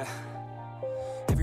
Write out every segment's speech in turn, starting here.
Yeah.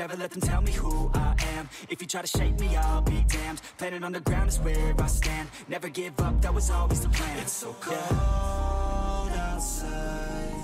never let them tell me who I am. If you try to shake me, I'll be damned. Planet on the ground is where I stand. Never give up, that was always the plan. It's so cold outside.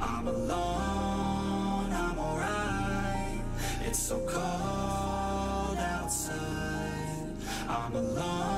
I'm alone, I'm alright. It's so cold outside I'm alone,